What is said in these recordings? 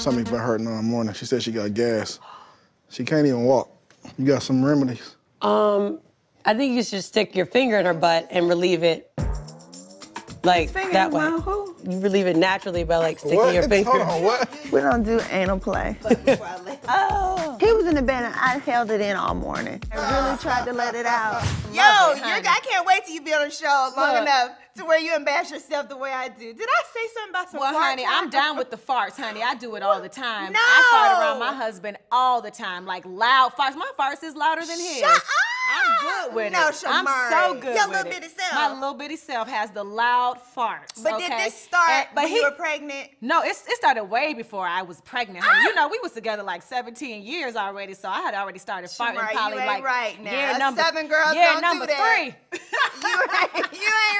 stomach been hurting all the morning. She said she got gas. She can't even walk. You got some remedies? Um, I think you should stick your finger in her butt and relieve it like that way. my who? You relieve it naturally by like sticking What? your finger. Hold on, what? We don't do anal play. He was in the bed and I held it in all morning. I really tried to let it out. Yo, I can't wait till you be on the show long Look. enough to where you embarrass yourself the way I do. Did I say something about some Well, fart honey, I'm down with the farts, honey. I do it all the time. No. I fart around my husband all the time, like loud farts. My farts is louder than his. Shut up! I'm good ah, with No, it. I'm so good Your with little it. bitty self. My little bitty self has the loud farts. But did this start And- but when he, you were pregnant? No, it's, it started way before I was pregnant, honey. You ah! know, we was together like 17 years already, so I had already started farting Shamari, probably you ain't like right now. year number seven girls year don't do number that. three. you ain't, you ain't Shamari.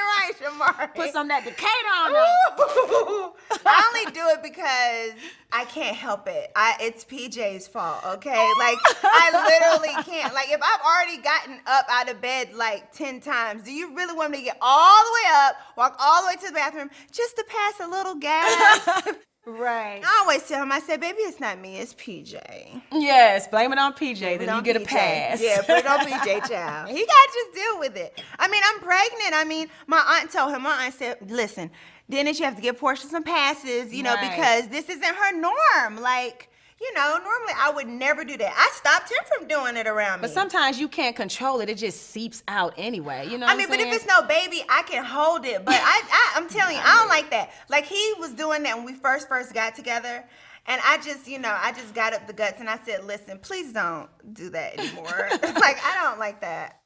Put some of that Decatur on them. I only do it because I can't help it. I it's PJ's fault, okay? Like I literally can't. Like if I've already gotten up out of bed like 10 times, do you really want me to get all the way up, walk all the way to the bathroom just to pass a little gas? Right. I always tell him, I say, baby, it's not me, it's PJ. Yes, blame it on PJ, then Put you on get a pass. Yeah, put it on PJ, child. He got to just deal with it. I mean, I'm pregnant. I mean, my aunt told him, my aunt said, listen, Dennis, you have to give Porsha some passes, you know, Right. because this isn't her norm. Like, you know, normally I would never do that. I stopped him from doing it around me. But sometimes you can't control it. It just seeps out anyway. You know I mean, but if it's no baby, I can hold it. But I, I, I'm telling you, I don't like that. Like he was doing that when we first first got together, and I just, you know, I just got up the guts and I said, listen, please don't do that anymore. like I don't like that.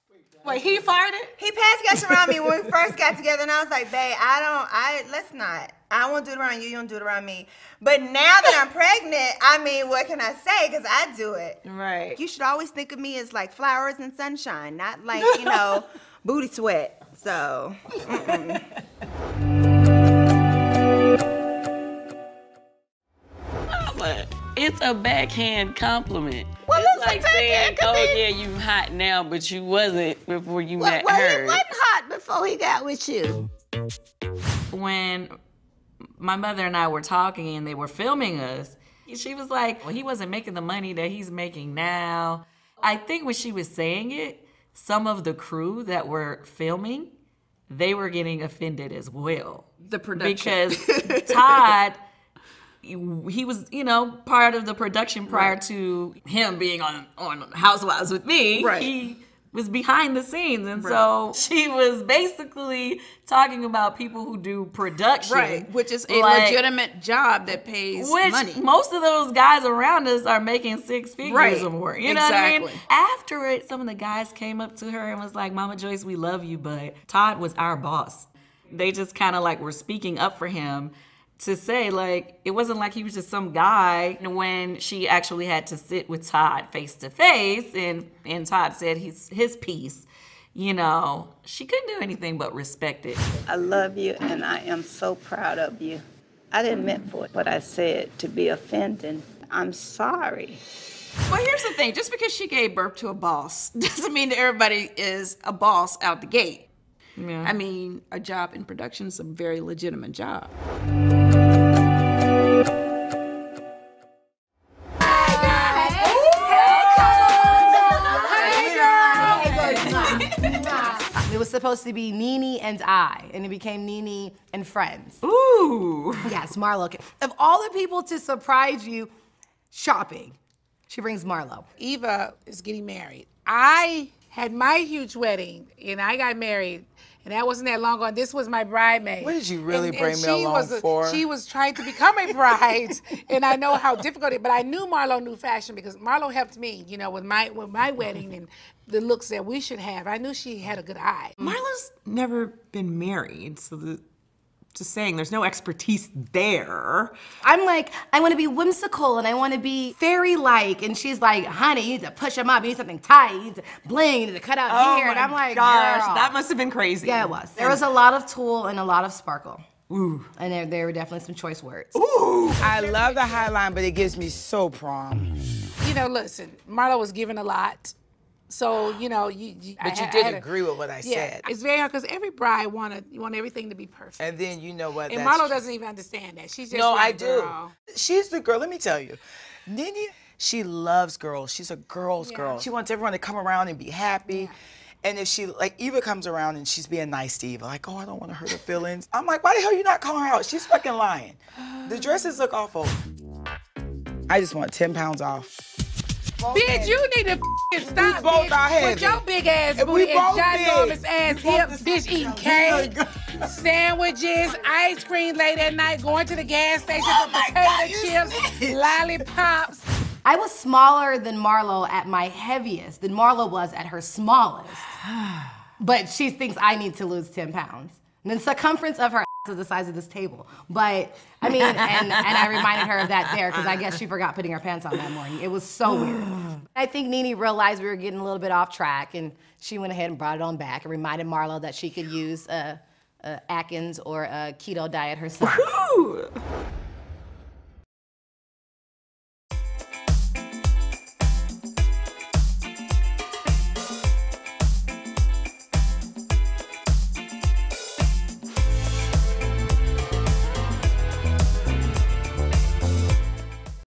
Wait, he farted? He passed gas around me when we first got together, and I was like, babe, I don't, I let's not. I won't do it around you. You don't do it around me. But now that I'm pregnant, I mean, what can I say? Because I do it. Right. You should always think of me as like flowers and sunshine, not like you know, booty sweat. So. But it's a backhand compliment. Well, it's it's like saying, "Oh compliment." yeah, you hot now, but you wasn't before you Well, met well, he wasn't hot before he got with you. when my mother and I were talking and they were filming us, she was like, well, he wasn't making the money that he's making now. I think when she was saying it, some of the crew that were filming, they were getting offended as well. The production. Because Todd, he was, you know, part of the production prior to him being on, on Housewives with me. Right. He was behind the scenes. And so she was basically talking about people who do production. Right, which is a Like, legitimate job that pays which money. most of those guys around us are making six figures Right, or more. You know what I mean? After it, some of the guys came up to her and was like, Mama Joyce, we love you, but Todd was our boss. They just kind of like were speaking up for him to say like it wasn't like he was just some guy when she actually had to sit with Todd face to face and and Todd said his his piece you know she couldn't do anything but respect it I love you and I am so proud of you. I didn't mean for what I said to be offending. I'm sorry. Well, here's the thing: just because she gave birth to a boss doesn't mean that everybody is a boss out the gate. I mean, a job in production is a very legitimate job. It was supposed to be Nene and I, and it became Nene and Friends. ooh Yes, Marlo. Of all the people to surprise you shopping, she brings Marlo. Eva is getting married. I had my huge wedding and I got married. And that wasn't that long ago. This was my bridemaid. What did you really And- and bring me she along was a- for? She was trying to become a bride, and I know how difficult it. But I knew Marlo knew fashion because Marlo helped me, you know, with my with my wedding and the looks that we should have. I knew she had a good eye. Marlo's never been married, so the, just saying there's no expertise there. I'm like, I want to be whimsical and I want to be fairy-like, and she's like, honey, you need to push them up. You need something tight. You need to bling. You need to cut out Oh hair. And my I'm like, gosh, girl. that must have been crazy. Yeah, it was. There was a lot of tulle and a lot of sparkle. Ooh. And there, there were definitely some choice words. Ooh. I love the High Line, but it gives me so prom. Mm. You know, listen, Marlo was given a lot. So you know, you. you But I you did had a- agree with what I yeah, said. It's very hard because every bride want to want everything to be perfect. And then you know what? And Marlo doesn't even understand that. She's just no, I like, do. "Girl." She's the girl. Let me tell you, Nene. She loves girls. She's a girl's girl. She wants everyone to come around and be happy. And if she like Eva comes around and she's being nice to Eva, like, oh, I don't want to hurt her feelings. I'm like, why the hell you not calling her out? She's fucking lying. The dresses look awful. I just want 10 pounds off. Bitch, you need to f***ing stop both bitch, are heavy. with your big ass And we booty and both ginormous big. ass hips, bitch eating cake, sandwiches, ice cream late at night, going to the gas station Oh for potato chips, lollipops. I was smaller than Marlo at my heaviest than Marlo was at her smallest. But she thinks I need to lose 10 pounds. And the circumference of her ass is the size of this table. But I mean, and, and I reminded her of that there because I guess she forgot putting her pants on that morning. It was so weird. I think Nene realized we were getting a little bit off track and she went ahead and brought it on back and reminded Marlo that she could use a, a Atkins or a keto diet herself.